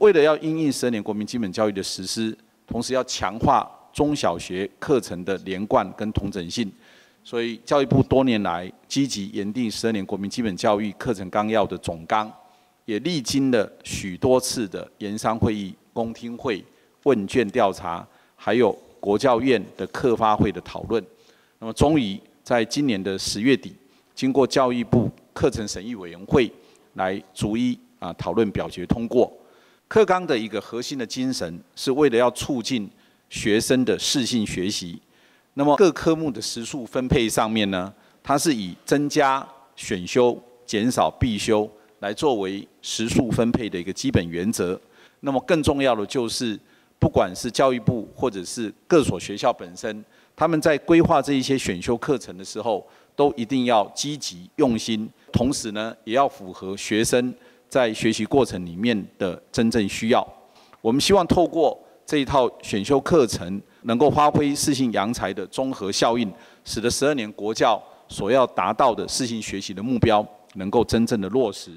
为了要因应十二年国民基本教育的实施，同时要强化中小学课程的连贯跟同整性，所以教育部多年来积极研定十二年国民基本教育课程纲要的总纲，也历经了许多次的研商会议、公听会、问卷调查，还有国教院的课发会的讨论，那么终于在今年的十月底，经过教育部课程审议委员会来逐一啊讨论表决通过。课纲的一个核心的精神，是为了要促进学生的适性学习。那么各科目的时数分配上面呢，它是以增加选修、减少必修来作为时数分配的一个基本原则。那么更重要的就是，不管是教育部或者是各所学校本身，他们在规划这一些选修课程的时候，都一定要积极用心，同时呢，也要符合学生。在学习过程里面的真正需要，我们希望透过这一套选修课程，能够发挥四性扬才的综合效应，使得十二年国教所要达到的四性学习的目标，能够真正的落实。